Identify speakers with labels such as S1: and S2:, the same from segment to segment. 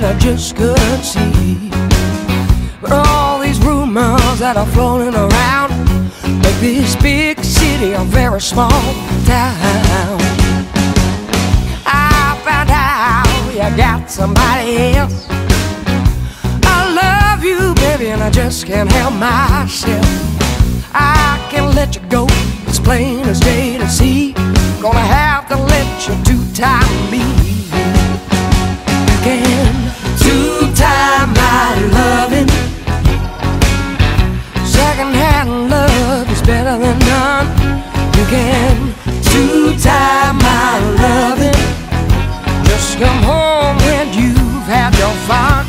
S1: that I just couldn't see. But all these rumors that are floating around make this big city a very small town. I found out you got somebody else. I love you, baby, and I just can't help myself. I can't let you go, it's plain as day to see. Gonna have to let you two-time me. You can two-time my loving. Just come home when you've had your fun.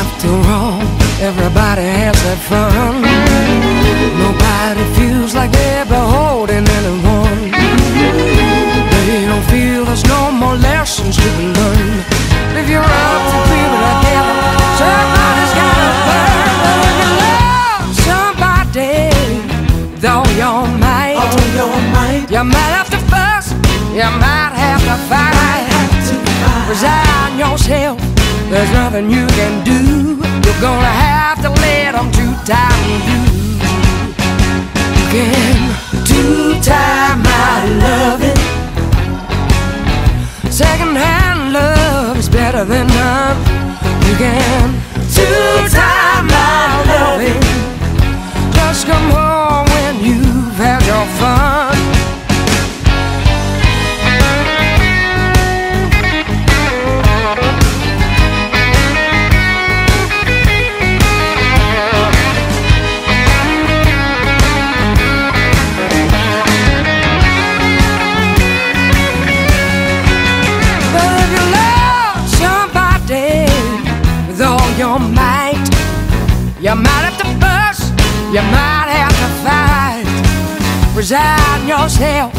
S1: After all, everybody has that fun. Might, you might have to fuss, you might have to fight. Resign yourself, there's nothing you can do. You're gonna have to let them two-time you. Again, two-time my loving. Second-hand love is better than none. You can two-time your might, you might have to fuss, you might have to fight. Resign yourself,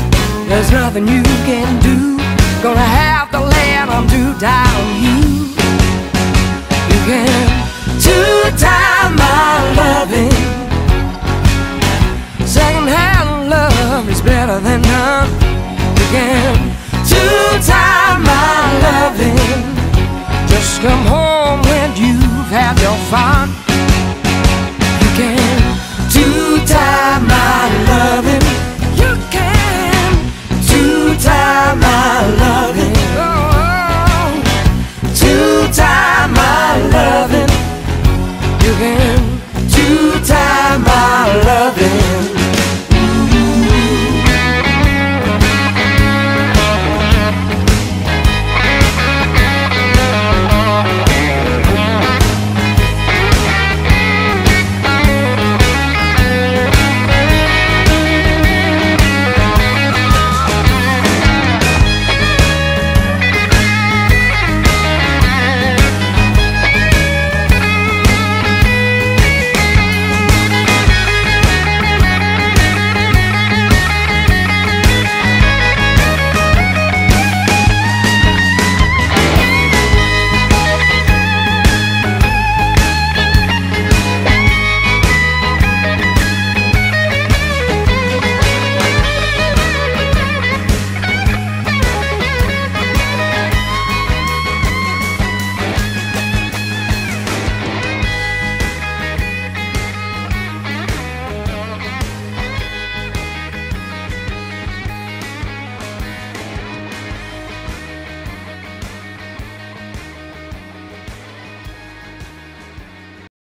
S1: there's nothing you can do. Gonna have to let them do down you. You can two-time my loving. Second-hand love is better than none. You can two-time my loving. Just come home fun.